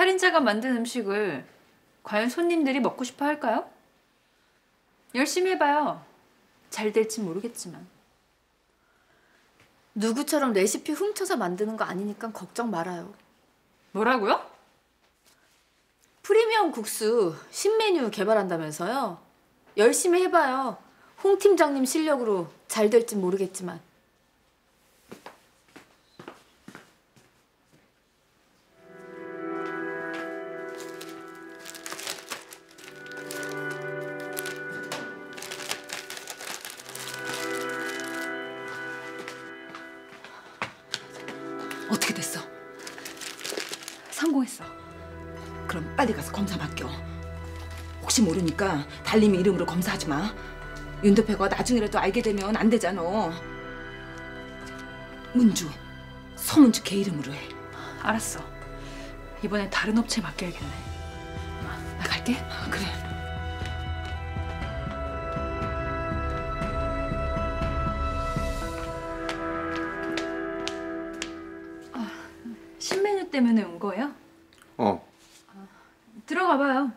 살인자가 만든 음식을 과연 손님들이 먹고 싶어 할까요? 열심히 해봐요. 잘 될진 모르겠지만. 누구처럼 레시피 훔쳐서 만드는 거 아니니까 걱정 말아요. 뭐라고요? 프리미엄 국수 신메뉴 개발한다면서요? 열심히 해봐요. 홍 팀장님 실력으로 잘 될진 모르겠지만. 어떻게 됐어? 성공했어. 그럼 빨리 가서 검사 맡겨. 혹시 모르니까 달님이 이름으로 검사하지 마. 윤 대표가 나중에라도 알게 되면 안 되잖아. 문주, 서문주 걔 이름으로 해. 알았어. 이번엔 다른 업체 맡겨야겠네. 나 갈게. 아, 그래. 때문에 온 거예요? 어. 들어가 봐요.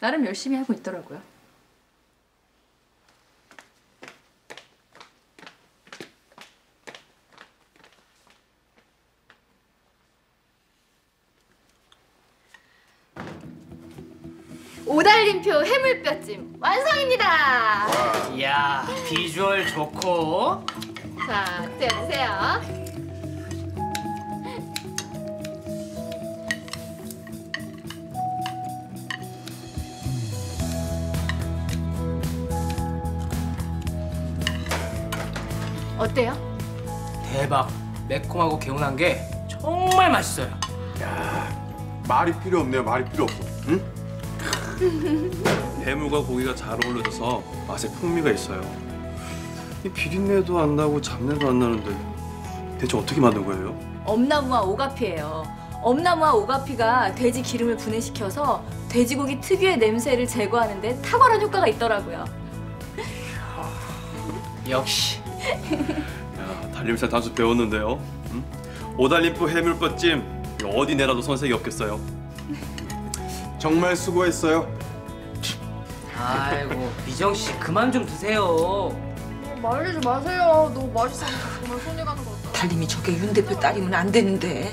나름 열심히 하고 있더라고요. 오달림표 해물뼈찜 완성입니다. 이야 비주얼 좋고 자, 드세요. 어때요? 대박 매콤하고 개운한 게 정말 맛있어요 말이 필요 없네요. 말이 필요 없어. 응? 해물과 고기가 잘 어울려져서 맛에 풍미가 있어요. 이 비린내도 안 나고 잡내도 안 나는데 대체 어떻게 만든 거예요? 엄나무와 오가피예요. 엄나무와 오가피가 돼지 기름을 분해시켜서 돼지고기 특유의 냄새를 제거하는 데 탁월한 효과가 있더라고요. 역시 야, 달림살 단수 배웠는데요. 응? 오달림프 해물버찜 이거 어디 내놔도 손색이 없겠어요. 정말 수고했어요. 아이고 미정 씨 그만 좀 드세요 말리지 마세요. 너무 맛있어서 정말 손이 가는 것 같아. 달님이 저게 윤 대표 딸이면 안 되는데.